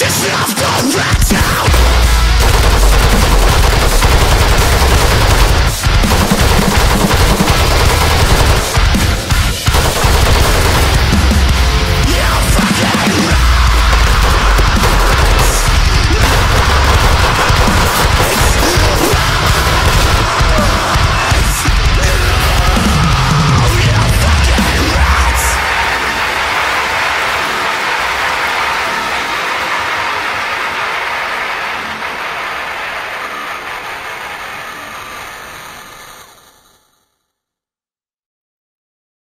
Just love the rats